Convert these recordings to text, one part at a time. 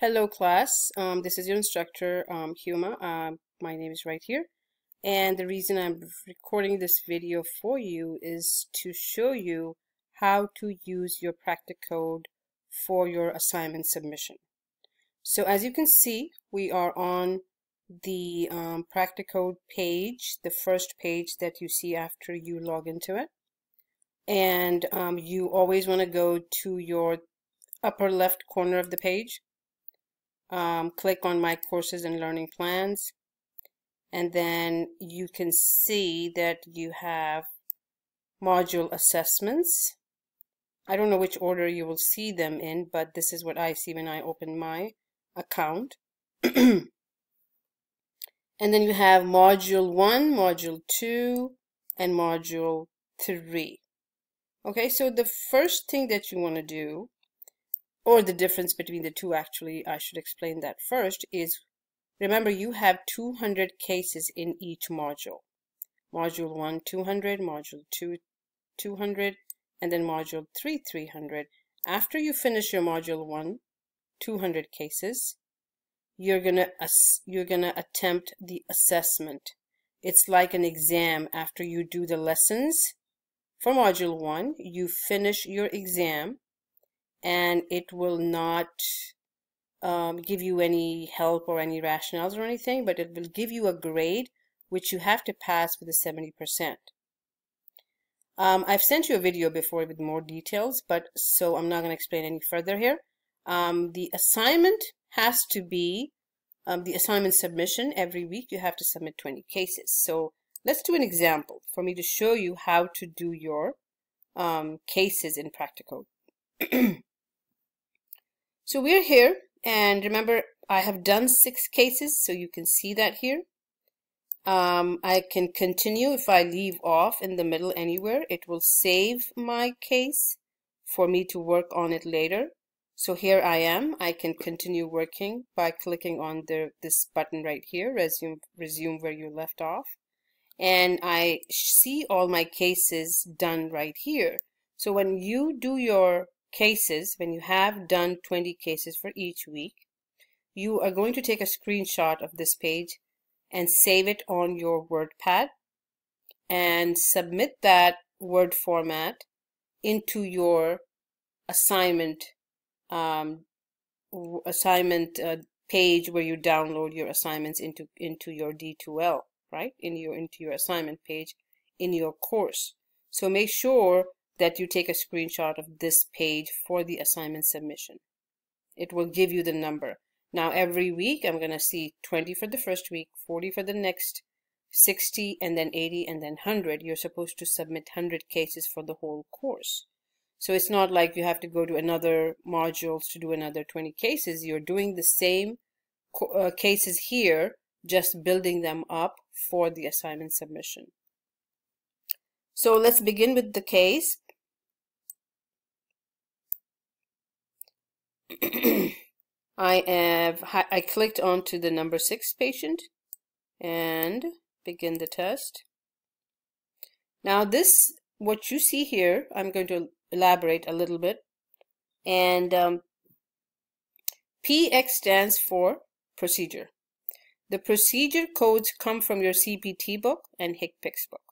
Hello class, um, this is your instructor um, Huma. Um, my name is right here and the reason I'm recording this video for you is to show you how to use your Practicode for your assignment submission. So as you can see we are on the um, Practicode page, the first page that you see after you log into it and um, you always want to go to your upper left corner of the page um, click on my courses and learning plans. And then you can see that you have module assessments. I don't know which order you will see them in but this is what I see when I open my account. And then you have module 1 module 2 and module 3 okay so the first thing that you want to do or the difference between the two actually I should explain that first is remember you have 200 cases in each module. Module 1 200 module 2 200 and then module 3 300 after you finish your module 1 200 cases you're gonna you're gonna attempt the assessment. It's like an exam. After you do the lessons for module 1 you finish your exam and it will not um, give you any help or any rationales or anything, but it will give you a grade which you have to pass with a 70%. Um, I've sent you a video before with more details, but so I'm not going to explain any further here. Um, the assignment has to be um, the assignment submission every week. You have to submit 20 cases. So let's do an example for me to show you how to do your um, cases in Practicode. So we're here and remember I have done six cases so you can see that here. Um, I can continue if I leave off in the middle anywhere. It will save my case for me to work on it later. So here I am. I can continue working by clicking on the this button right here, resume, resume where you left off. And I see all my cases done right here. So when you do your cases, when you have done 20 cases for each week, you are going to take a screenshot of this page and save it on your WordPad and submit that Word format into your assignment um, assignment uh, page where you download your assignments into into your D2L, right? In your into your assignment page in your course. So make sure that you take a screenshot of this page for the assignment submission. It will give you the number. Now every week I'm going to see 20 for the first week, 40 for the next, 60 and then 80 and then 100. You're supposed to submit 100 cases for the whole course. So it's not like you have to go to another modules to do another 20 cases. You're doing the same uh, cases here, just building them up for the assignment submission. So let's begin with the case. I have I clicked onto the number six patient and begin the test. Now this what you see here I'm going to elaborate a little bit and um, PX stands for procedure. The procedure codes come from your CPT book and HCPCS book.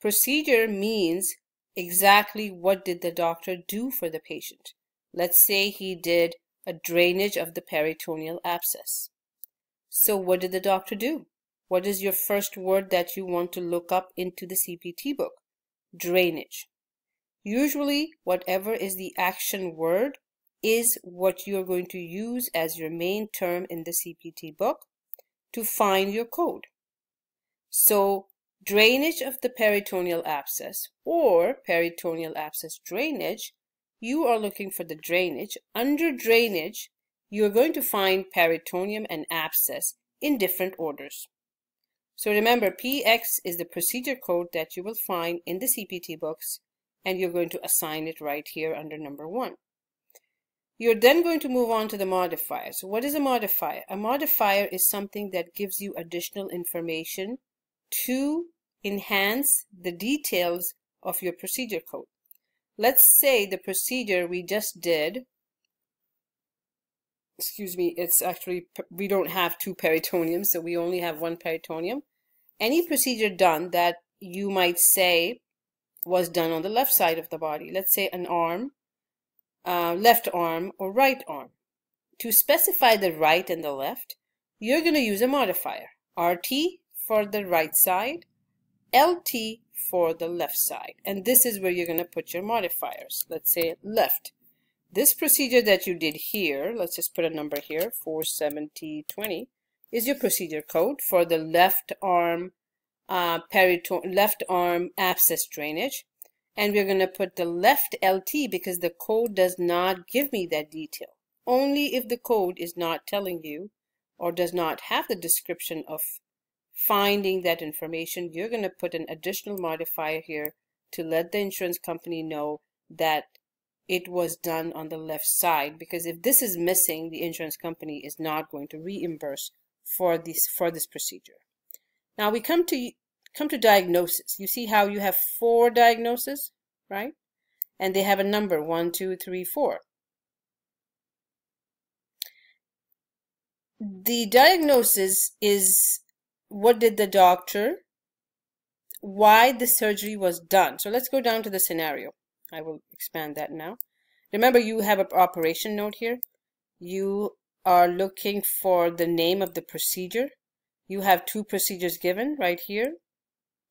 Procedure means exactly what did the doctor do for the patient. Let's say he did a drainage of the peritoneal abscess. So what did the doctor do? What is your first word that you want to look up into the CPT book? Drainage. Usually, whatever is the action word is what you're going to use as your main term in the CPT book to find your code. So, drainage of the peritoneal abscess or peritoneal abscess drainage you are looking for the drainage. Under drainage, you are going to find peritoneum and abscess in different orders. So remember, PX is the procedure code that you will find in the CPT books, and you're going to assign it right here under number one. You're then going to move on to the modifier. So what is a modifier? A modifier is something that gives you additional information to enhance the details of your procedure code. Let's say the procedure we just did, excuse me, it's actually, we don't have two peritoneums, so we only have one peritoneum. Any procedure done that you might say was done on the left side of the body, let's say an arm, uh, left arm or right arm. To specify the right and the left, you're going to use a modifier, RT for the right side, LT for the left side. And this is where you're going to put your modifiers. Let's say left. This procedure that you did here, let's just put a number here, 47020, is your procedure code for the left arm uh, left arm abscess drainage. And we're going to put the left LT because the code does not give me that detail. Only if the code is not telling you or does not have the description of finding that information, you're going to put an additional modifier here to let the insurance company know that it was done on the left side because if this is missing the insurance company is not going to reimburse for this for this procedure. Now we come to come to diagnosis. You see how you have four diagnoses right? And they have a number one two three four. The diagnosis is what did the doctor why the surgery was done so let's go down to the scenario I will expand that now. Remember you have an operation note here. You are looking for the name of the procedure. You have two procedures given right here.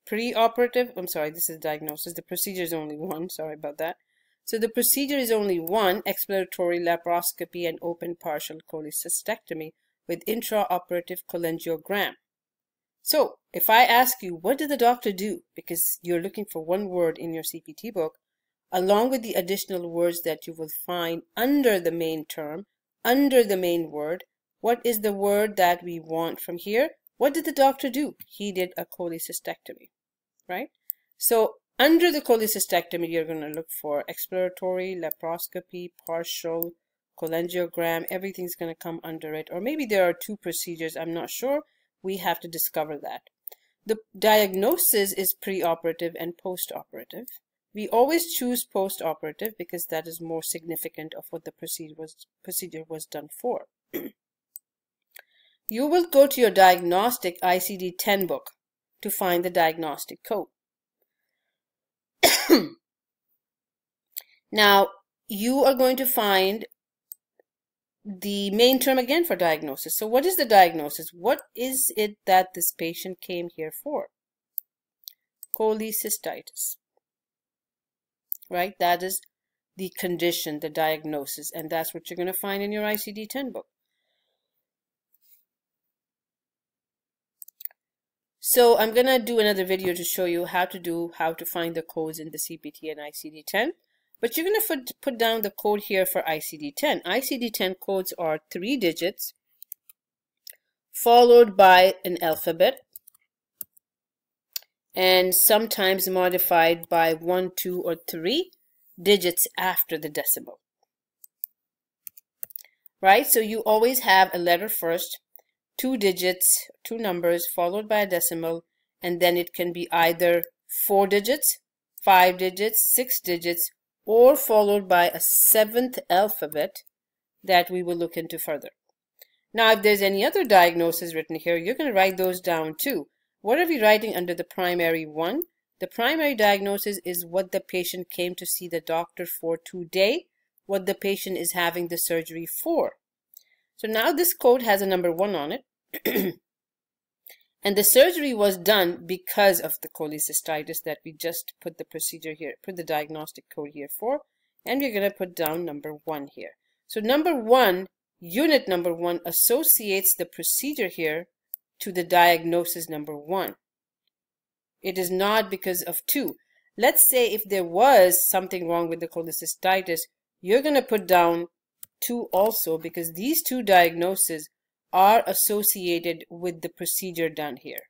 Pre-operative, I'm sorry, this is diagnosis. The procedure is only one, sorry about that. So the procedure is only one, exploratory laparoscopy and open partial cholecystectomy with intraoperative cholangiogram. So if I ask you, what did the doctor do? Because you're looking for one word in your CPT book, along with the additional words that you will find under the main term, under the main word. What is the word that we want from here? What did the doctor do? He did a cholecystectomy, right? So under the cholecystectomy, you're going to look for exploratory, laparoscopy, partial, cholangiogram. Everything's going to come under it. Or maybe there are two procedures. I'm not sure. We have to discover that. The diagnosis is preoperative and postoperative. We always choose post-operative because that is more significant of what the procedure was, procedure was done for. you will go to your diagnostic ICD-10 book to find the diagnostic code. now, you are going to find the main term again for diagnosis. So what is the diagnosis? What is it that this patient came here for? Cholecystitis right? That is the condition, the diagnosis, and that's what you're going to find in your ICD-10 book. So I'm going to do another video to show you how to do, how to find the codes in the CPT and ICD-10. But you're going to put down the code here for ICD-10. ICD-10 codes are three digits followed by an alphabet and sometimes modified by one, two, or three digits after the decimal. Right? So you always have a letter first, two digits, two numbers, followed by a decimal, and then it can be either four digits, five digits, six digits, or followed by a seventh alphabet that we will look into further. Now, if there's any other diagnosis written here, you're going to write those down too. What are we writing under the primary one? The primary diagnosis is what the patient came to see the doctor for today, what the patient is having the surgery for. So now this code has a number one on it. and the surgery was done because of the cholecystitis that we just put the procedure here, put the diagnostic code here for. And we're going to put down number one here. So number one, unit number one associates the procedure here to the diagnosis number one. It is not because of two. Let's say if there was something wrong with the cholecystitis, you're going to put down two also because these two diagnoses are associated with the procedure done here.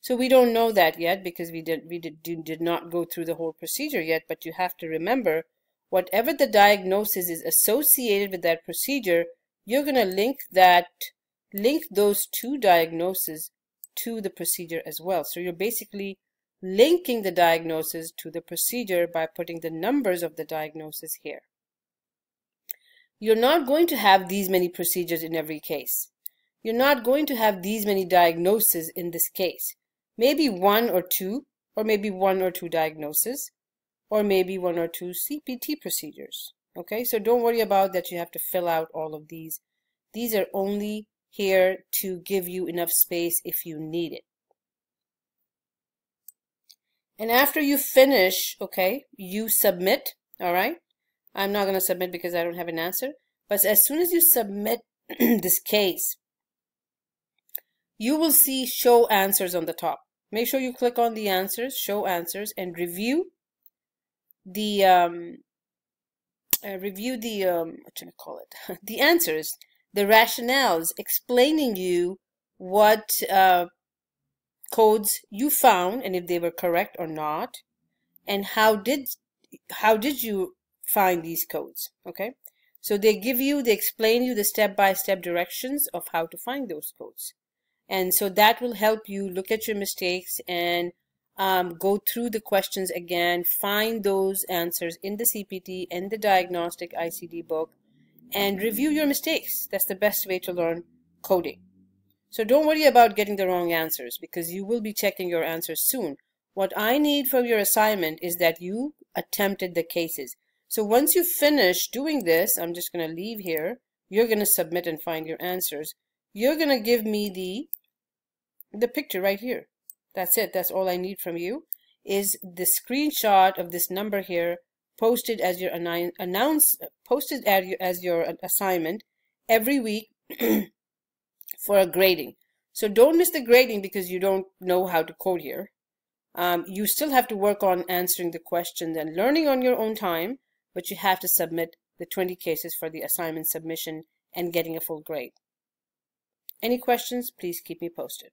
So we don't know that yet because we did we did, did not go through the whole procedure yet, but you have to remember whatever the diagnosis is associated with that procedure, you're going to link that link those two diagnoses to the procedure as well. So you're basically linking the diagnosis to the procedure by putting the numbers of the diagnosis here. you're not going to have these many procedures in every case. You're not going to have these many diagnoses in this case. Maybe one or two, or maybe one or two diagnoses, or maybe one or two CPT procedures. Okay, so don't worry about that you have to fill out all of these. These are only here to give you enough space if you need it. And after you finish, okay, you submit, all right? I'm not going to submit because I don't have an answer. But as soon as you submit this case, you will see show answers on the top. Make sure you click on the answers, show answers, and review the um, uh, review the um, what should I call it? the answers, the rationales, explaining you what uh, codes you found and if they were correct or not, and how did how did you find these codes? Okay, so they give you, they explain you the step-by-step -step directions of how to find those codes. And so that will help you look at your mistakes and um, go through the questions again, find those answers in the CPT and the diagnostic ICD book, and review your mistakes. That's the best way to learn coding. So don't worry about getting the wrong answers because you will be checking your answers soon. What I need from your assignment is that you attempted the cases. So once you finish doing this, I'm just going to leave here. You're going to submit and find your answers. You're going to give me the the picture right here. That's it. That's all I need from you is the screenshot of this number here posted as your announce posted as your, as your assignment every week for a grading. So don't miss the grading because you don't know how to code here. Um, you still have to work on answering the questions and learning on your own time, but you have to submit the 20 cases for the assignment submission and getting a full grade. Any questions, please keep me posted.